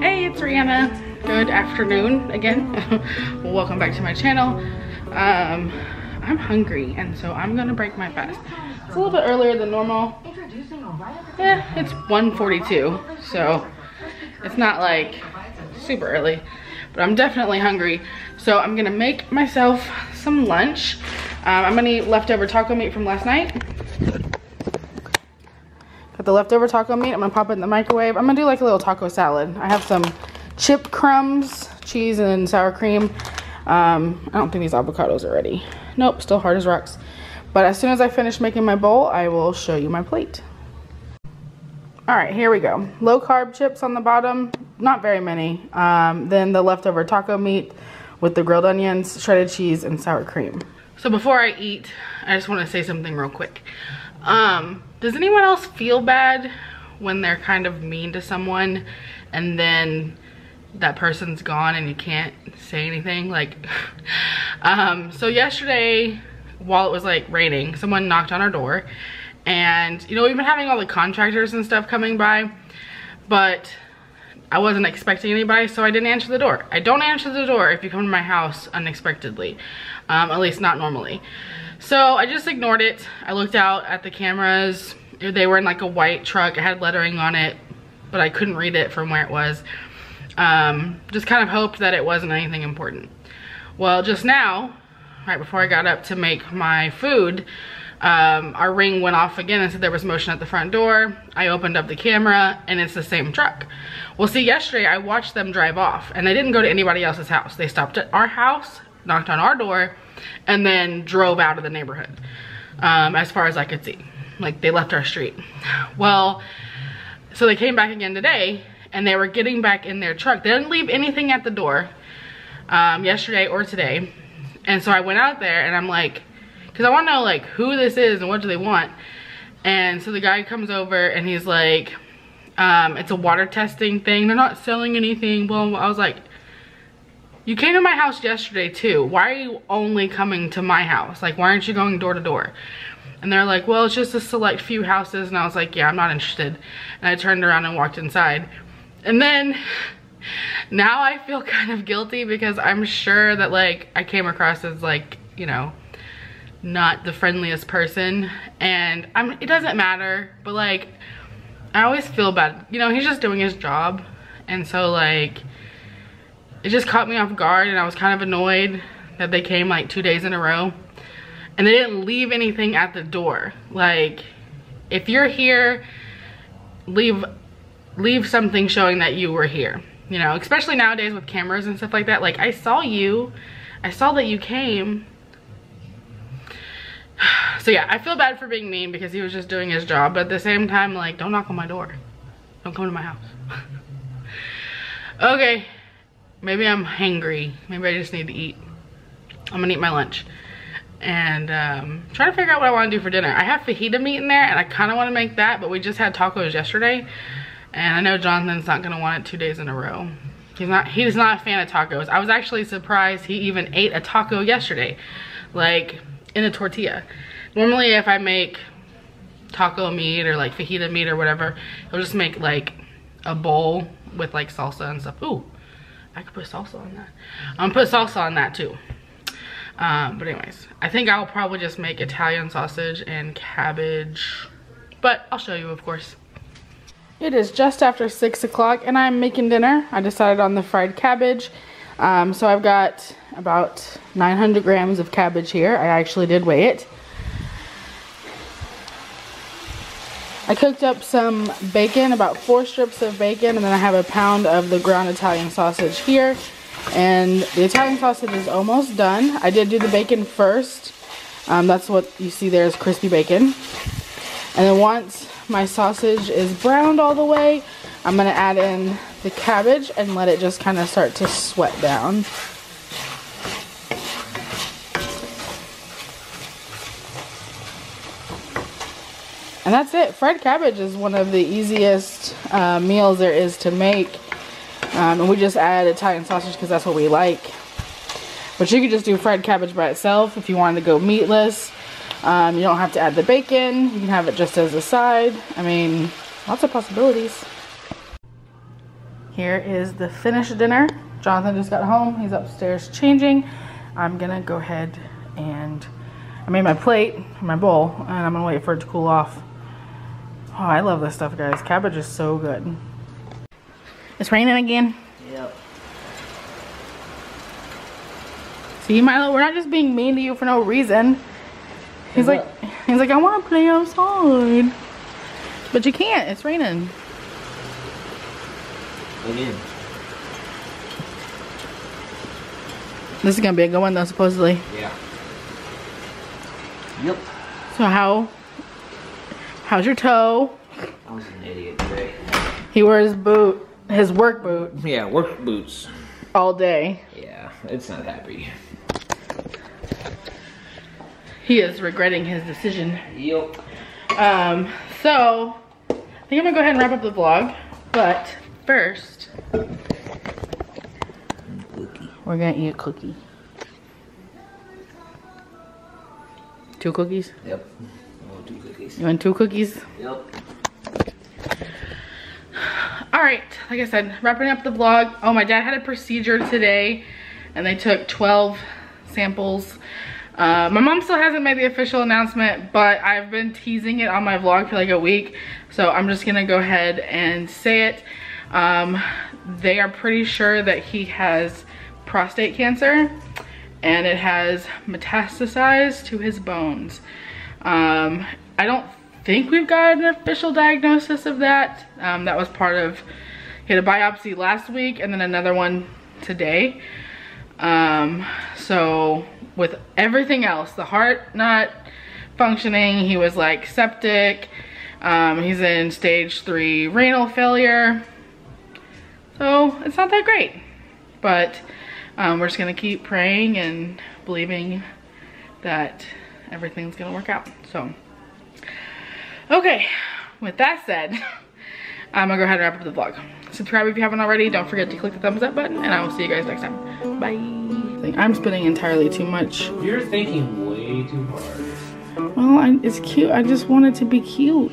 Hey, it's Rhianna. Good afternoon again. Welcome back to my channel. Um, I'm hungry and so I'm gonna break my fast. It's a little bit earlier than normal. Yeah, it's 1.42, so it's not like super early, but I'm definitely hungry. So I'm gonna make myself some lunch. Um, I'm gonna eat leftover taco meat from last night. The leftover taco meat. I'm gonna pop it in the microwave. I'm gonna do like a little taco salad. I have some chip crumbs, cheese, and sour cream. Um, I don't think these avocados are ready. Nope, still hard as rocks. But as soon as I finish making my bowl, I will show you my plate. All right, here we go. Low carb chips on the bottom, not very many. Um, then the leftover taco meat with the grilled onions, shredded cheese, and sour cream. So before I eat, I just wanna say something real quick. Um, does anyone else feel bad when they're kind of mean to someone and then that person's gone and you can't say anything? Like, um, so yesterday, while it was like raining, someone knocked on our door and you know, we've been having all the contractors and stuff coming by, but I wasn't expecting anybody, so I didn't answer the door. I don't answer the door if you come to my house unexpectedly, um, at least not normally. So I just ignored it. I looked out at the cameras. They were in like a white truck. It had lettering on it, but I couldn't read it from where it was. Um, just kind of hoped that it wasn't anything important. Well, just now, right before I got up to make my food, um, our ring went off again and said there was motion at the front door. I opened up the camera and it's the same truck. Well, see, yesterday I watched them drive off and they didn't go to anybody else's house. They stopped at our house, knocked on our door, and then drove out of the neighborhood um, as far as I could see. Like they left our street. Well, so they came back again today and they were getting back in their truck. They didn't leave anything at the door um, yesterday or today. And so I went out there and I'm like, because I want to know like who this is and what do they want. And so the guy comes over and he's like, um, it's a water testing thing. They're not selling anything. Well, I was like, you came to my house yesterday too. Why are you only coming to my house? Like, why aren't you going door to door? And they're like, well, it's just a select few houses. And I was like, yeah, I'm not interested. And I turned around and walked inside. And then now I feel kind of guilty because I'm sure that like I came across as like, you know, not the friendliest person. And I'm, it doesn't matter, but like, I always feel bad. You know, he's just doing his job. And so like, it just caught me off guard and I was kind of annoyed that they came like two days in a row and they didn't leave anything at the door. Like if you're here, leave leave something showing that you were here. You know, especially nowadays with cameras and stuff like that. Like I saw you, I saw that you came. So yeah, I feel bad for being mean because he was just doing his job. But at the same time, like, don't knock on my door. Don't come to my house. okay, maybe I'm hangry. Maybe I just need to eat. I'm gonna eat my lunch and um, trying to figure out what I want to do for dinner. I have fajita meat in there and I kind of want to make that, but we just had tacos yesterday and I know Jonathan's not to want it two days in a row. He's not, he's not a fan of tacos. I was actually surprised he even ate a taco yesterday, like in a tortilla. Normally if I make taco meat or like fajita meat or whatever, he'll just make like a bowl with like salsa and stuff. Ooh, I could put salsa on that. I'm gonna put salsa on that too. Um, but anyways, I think I'll probably just make Italian sausage and cabbage. But I'll show you, of course. It is just after 6 o'clock and I'm making dinner. I decided on the fried cabbage. Um, so I've got about 900 grams of cabbage here. I actually did weigh it. I cooked up some bacon, about four strips of bacon, and then I have a pound of the ground Italian sausage here. And the Italian sausage is almost done. I did do the bacon first. Um, that's what you see there is crispy bacon. And then once my sausage is browned all the way, I'm going to add in the cabbage and let it just kind of start to sweat down. And that's it. Fried cabbage is one of the easiest uh, meals there is to make. Um, and we just add Italian sausage because that's what we like. But you could just do fried cabbage by itself if you wanted to go meatless. Um, you don't have to add the bacon. You can have it just as a side. I mean, lots of possibilities. Here is the finished dinner. Jonathan just got home. He's upstairs changing. I'm gonna go ahead and I made my plate, my bowl, and I'm gonna wait for it to cool off. Oh, I love this stuff, guys. Cabbage is so good. It's raining again. Yep. See, Milo, we're not just being mean to you for no reason. He's like, he's like, I want to play outside, but you can't. It's raining. Again. This is gonna be a good one, though, supposedly. Yeah. Yep. So how? How's your toe? I was an idiot today. He wore his boot, his work boot, Yeah, work boots. all day. Yeah, it's not happy. He is regretting his decision. Yep. Um, so I think I'm gonna go ahead and wrap up the vlog, but first we're gonna eat a cookie. Two cookies? Yep. Oh, two cookies. You want two cookies? Yep. All right, like I said, wrapping up the vlog. Oh, my dad had a procedure today and they took 12 samples. Uh, my mom still hasn't made the official announcement, but I've been teasing it on my vlog for like a week. So I'm just gonna go ahead and say it. Um, they are pretty sure that he has prostate cancer and it has metastasized to his bones. Um, I don't think we've got an official diagnosis of that. Um, that was part of, he had a biopsy last week and then another one today. Um, so with everything else, the heart not functioning, he was like septic, um, he's in stage three renal failure. So it's not that great, but um, we're just gonna keep praying and believing that everything's gonna work out. So, okay, with that said, I'm gonna go ahead and wrap up the vlog. Subscribe if you haven't already. Don't forget to click the thumbs up button, and I will see you guys next time. Bye. I'm spinning entirely too much. You're thinking way too hard. Well, I, it's cute. I just want it to be cute.